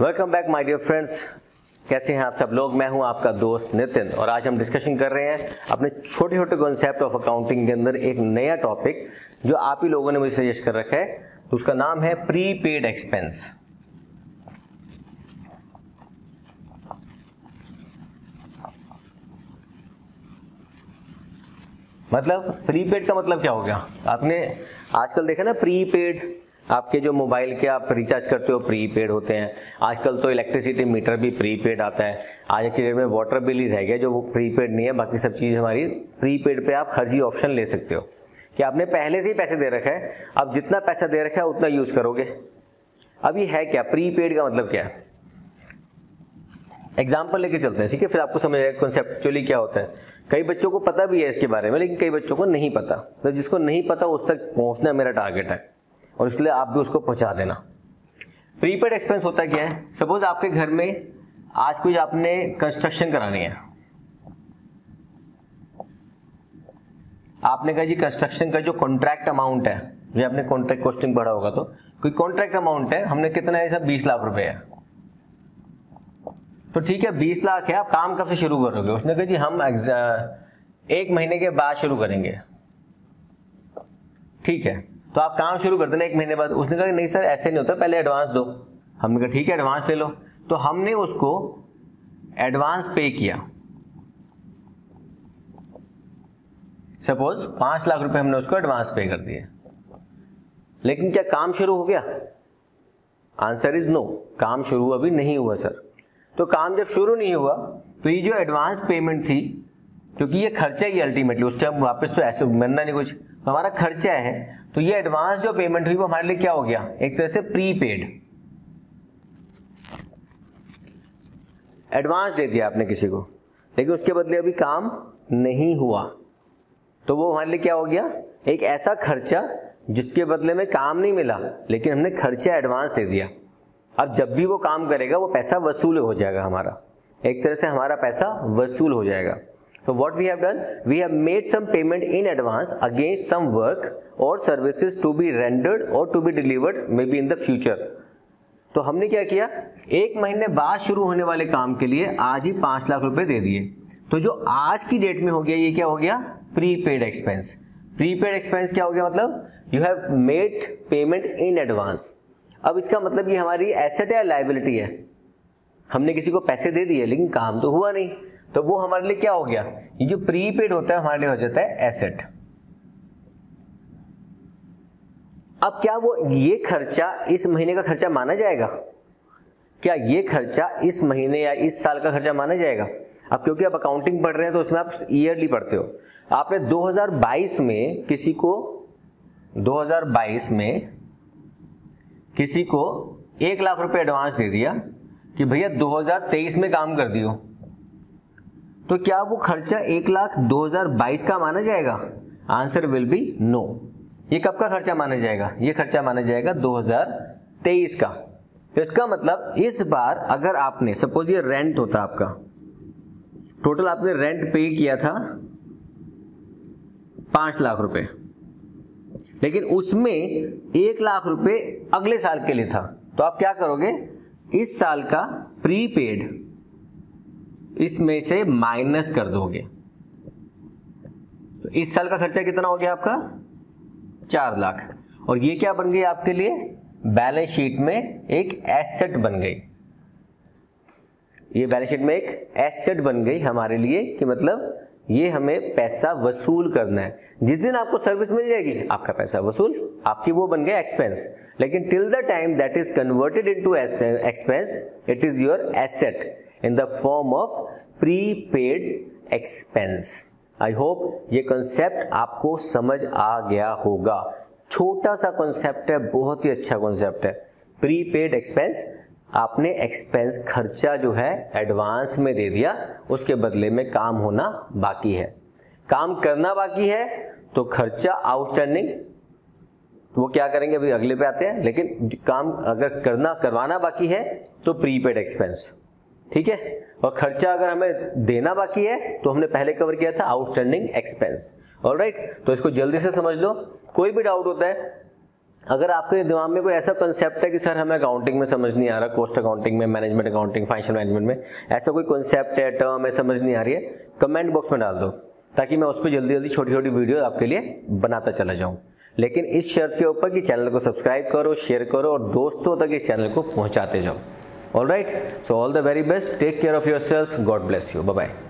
Welcome back my dear friends कैसे हैं आप सब लोग? मैं हूँ आपका दोस्त नितिन और आज हम डिस्कशन कर रहे हैं अपने छोटे छोटे कॉन्सेप्ट ऑफ़ अकाउंटिंग के अंदर एक नया टॉपिक जो आप ही लोगों ने मुझे सजेस्ट कर रखा है। तो उसका नाम है प्री पेड एक्सपेंस मतलब प्रीपेड का मतलब क्या हो गया? आपने आजकल देखा ना प्रीपेड आपके जो मोबाइल के आप रिचार्ज करते हो, प्रीपेड होते हैं। आजकल तो इलेक्ट्रिसिटी मीटर भी प्रीपेड आता है। आज के डेट में वाटर बिल ही रह गया, जो वो प्रीपेड नहीं है, बाकी सब चीज़ हमारी प्रीपेड पे आप हर जी ऑप्शन ले सकते हो। कि आपने पहले से ही पैसे दे रखा है, अब जितना पैसा दे रखा है, उतना यूज़ करोगे। अब ये है क्या? प्रीपेड का मतलब क्या है? एग्ज़ाम्पल लेके चलते हैं, ठीक है? फिर आपको समझ आएगा कॉन्सेप्चुअली क्या होता है। कई बच्चों को पता भी है इसके बारे में, लेकिन कई बच्चों को नहीं पता। तो जिसको नहीं पता, उस तक पहुँचना मेरा टारगेट है। और इसलिए आप भी उसको पहुँचा देना। प्रीपेड एक्सपेंस होता क्या है? सपोज़ आपके घर में आज कुछ आपने कंस्ट्रक्शन करानी है। आपने कहा जी कंस्ट्रक्शन का जो कॉन्ट्रैक्ट अमाउंट है, ये आपने कॉन्ट्रैक्ट कॉस्टिंग पढ़ा होगा तो कोई कॉन्ट्रैक्ट अमाउंट है, हमने कितना है सब बीस लाख रुपए है। तो ठीक है, बीस लाख है, आप काम कब से शुरू करोगे? उसने कहा जी हम एक महीने के बाद शुरू करेंगे। ठीक है। तो आप काम शुरू कर देना एक महीने बाद। उसने कहा नहीं सर, ऐसे नहीं होता, पहले एडवांस दो। हमने कहा, ठीक है एडवांस ले लो। तो हमने उसको एडवांस पे किया। सपोज़ पाँच लाख रुपए हमने उसको एडवांस पे कर दिए। लेकिन क्या काम शुरू हो गया? आंसर इज़ नो काम शुरू अभी नहीं हुआ सर तो काम जब शुरू नहीं हुआ तो ये जो एडवांस पेमेंट थी, क्योंकि ये खर्चा ही अल्टीमेटली उसके हम वापस तो ऐसे बनना नहीं कुछ। तो हमारा खर्चा है तो ये एडवांस जो पेमेंट हुई वो हमारे लिए क्या हो गया? एक तरह से प्रीपेड एडवांस दे दिया आपने किसी को। लेकिन उसके बदले अभी काम नहीं हुआ। तो वो हमारे लिए क्या हो गया? एक ऐसा खर्चा जिसके बदले में काम नहीं मिला, लेकिन हमने खर्चा एडवांस दे दिया। अब जब भी वो काम करेगा, वो पैसा वसूल हो जाएगा हमारा। एक तरह से हमारा पैसा वसूल हो जाएगा। So what we have done? We have made some payment in advance against some work or services to be rendered or to be delivered maybe in the future. तो हमने क्या किया? एक महीने बाद शुरू होने वाले काम के लिए आज ही पाँच लाख रुपए दे दिए। तो जो आज की डेट में हो गया, ये क्या हो गया? प्रीपेड एक्सपेंस प्रीपेड एक्सपेंस क्या हो गया मतलब? You have made payment in advance अब इसका मतलब ये हमारी एसेट या लाइबिलिटी है? हमने किसी को पैसे दे दिए, लेकिन काम तो हुआ नहीं। तो वो हमारे लिए क्या हो गया? ये जो प्रीपेड होता है, हमारे लिए हो जाता है एसेट अब क्या वो ये खर्चा इस महीने का खर्चा माना जाएगा? क्या ये खर्चा इस महीने या इस साल का खर्चा माना जाएगा? अब क्योंकि आप अकाउंटिंग पढ़ रहे हैं तो उसमें आप ईयरली पढ़ते हो। आपने 2022 में किसी को 2022 में किसी को एक लाख रुपए एडवांस दे दिया कि भैया 2023 में काम कर दियो। तो क्या वो खर्चा एक लाख दो हज़ार बाईस का माना जाएगा? Answer will be no. ये कब का खर्चा माना जाएगा? ये खर्चा माना जाएगा 2023 का। तो इसका मतलब इस बार अगर आपने, सपोज़ ये रेंट होता आपका टोटल आपने रेंट पे किया था पाँच लाख रुपए। लेकिन उसमें एक लाख रुपए अगले साल के लिए था। तो आप क्या करोगे? इस साल का प्रीपेड इसमें से माइनस कर दोगे। तो इस साल का खर्चा कितना हो गया आपका? चार लाख। और ये क्या बन गई आपके लिए? बैलेंस शीट में एक एसेट बन गई। ये बैलेंस शीट में एक एसेट बन गई हमारे लिए कि मतलब ये हमें पैसा वसूल करना है। जिस दिन आपको सर्विस मिल जाएगी, आपका पैसा वसूल, आपकी वो बन गया एक्सपेंस लेकिन till the time that is converted into expense it is your asset in the form of prepaid expense I hope ये कॉन्सेप्ट आपको समझ आ गया होगा। छोटा सा कॉन्सेप्ट है, बहुत ही अच्छा कॉन्सेप्ट है। प्रीपेड एक्सपेंस आपने एक्सपेंस खर्चा जो है एडवांस में दे दिया, उसके बदले में काम होना बाकी है। काम करना बाकी है तो खर्चा आउटस्टैंडिंग वो क्या करेंगे, अभी अगले पे आते हैं, लेकिन काम अगर करना, करवाना बाकी है तो प्रीपेड एक्सपेंस ठीक है? और खर्चा अगर हमें देना बाकी है तो हमने पहले कवर किया था आउटस्टैंडिंग एक्सपेंस ऑल राइट तो इसको जल्दी से समझ लो। कोई भी डाउट होता है, अगर आपके दिमाग में कोई ऐसा कंसेप्ट है कि, सर, हमें अकाउंटिंग में समझ नहीं आ रहा कॉस्ट अकाउंटिंग में मैनेजमेंट अकाउंटिंग फाइनेंशियल मैनेजमेंट में, ऐसा कोई कंसेप्ट है टर्म है, समझ नहीं आ रही है कमेंट बॉक्स में डाल दो, ताकि मैं उस पर जल्दी जल्दी छोटी छोटी वीडियो आपके लिए बनाता चला जाऊँ। लेकिन इस शर्त के ऊपर कि चैनल को सब्सक्राइब करो शेयर करो, और दोस्तों तक इस चैनल को पहुंचाते जाओ। all right. So all the very best. Take care of yourself. God bless you. Bye bye